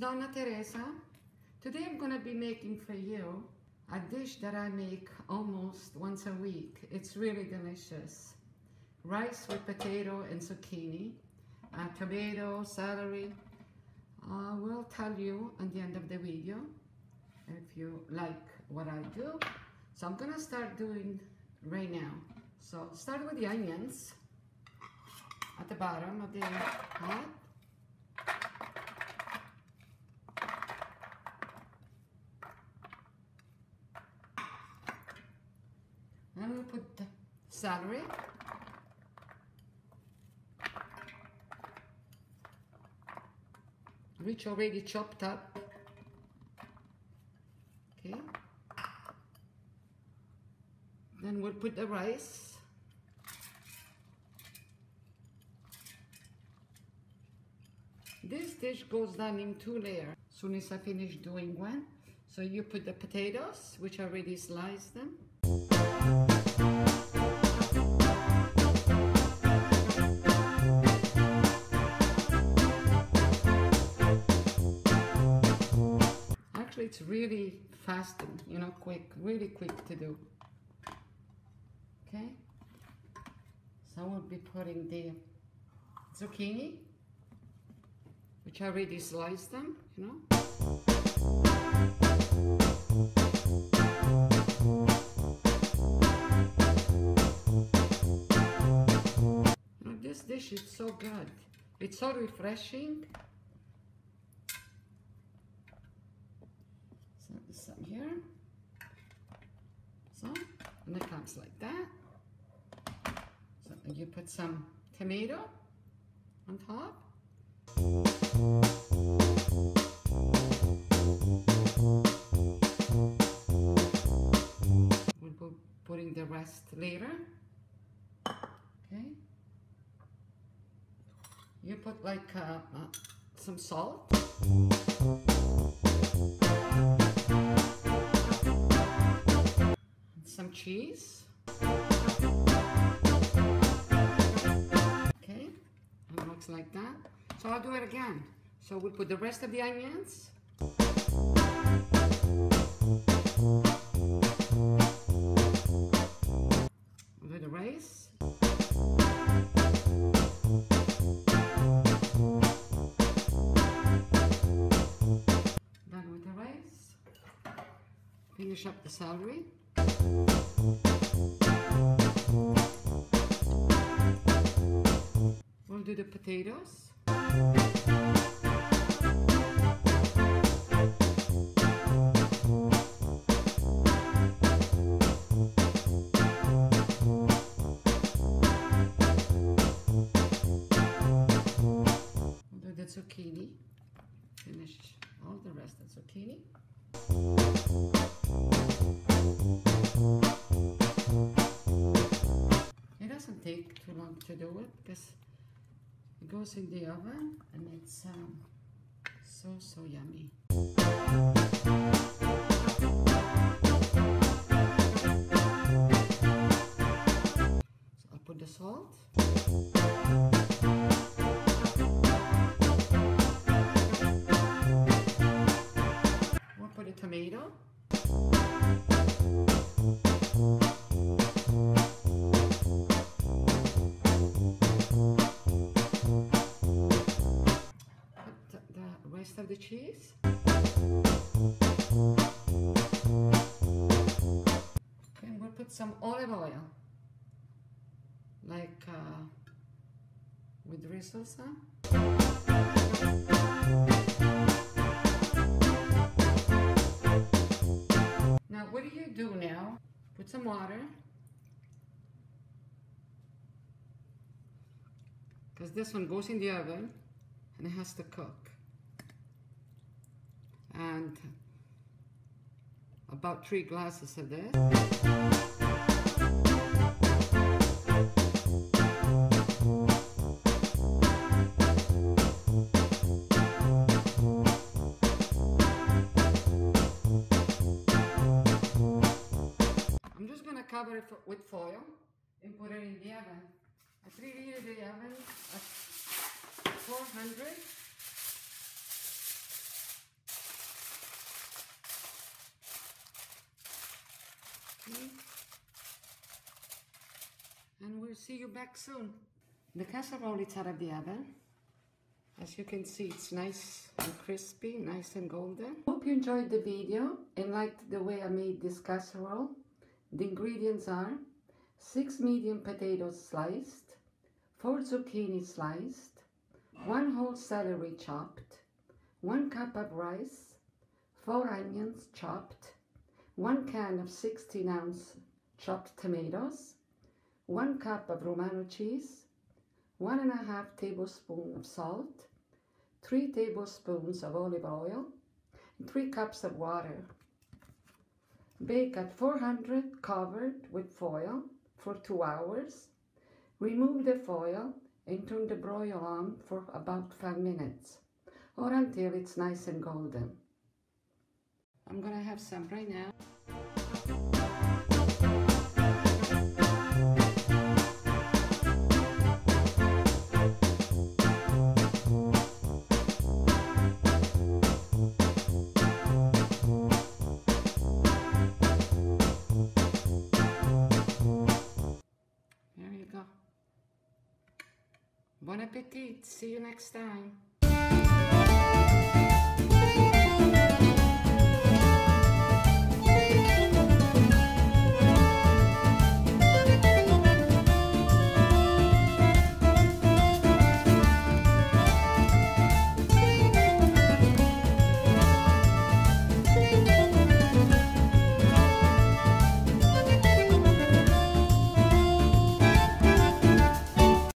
Nonna Teresa. Today I'm going to be making for you a dish that I make almost once a week. It's really delicious. Rice with potato and zucchini, uh, tomato, celery. Uh, we'll tell you at the end of the video if you like what I do. So I'm going to start doing right now. So start with the onions at the bottom of the pot. Then we put celery. Which already chopped up. Okay. Then we'll put the rice. This dish goes down in two layers. As soon as I finish doing one. So you put the potatoes, which I already sliced them. Really fast, you know, quick, really quick to do. Okay? So I will be putting the zucchini, which I already sliced them, you know. Now, this dish is so good. It's so refreshing. So some here. So, and it comes like that. So you put some tomato on top. We'll be putting the rest later. Okay. You put like uh, uh, some salt. Cheese. Okay, it looks like that. So I'll do it again. So we'll put the rest of the onions. We'll do the rice. Done with the rice. Finish up the celery. We'll do the potatoes. Zucchini. Finish all the rest of zucchini. Take too long to do it because it goes in the oven and it's um, so, so yummy. So I'll put the salt. Cheese. Okay, we'll put some olive oil. Like uh, with risotto. Now, what do you do now? Put some water. Because this one goes in the oven and it has to cook. And about three glasses of this. I'm just gonna cover it with foil and put it in the oven. I preheated the oven at 400 see you back soon. The casserole is out of the oven. As you can see, it's nice and crispy, nice and golden. Hope you enjoyed the video and liked the way I made this casserole. The ingredients are 6 medium potatoes sliced, 4 zucchini sliced, 1 whole celery chopped, 1 cup of rice, 4 onions chopped, 1 can of 16 ounce chopped tomatoes, 1 cup of Romano cheese, one and a half tablespoon of salt, 3 tablespoons of olive oil, 3 cups of water. Bake at 400 covered with foil for 2 hours. Remove the foil and turn the broil on for about 5 minutes or until it's nice and golden. I'm gonna have some right now. Bon appetit. See you next time.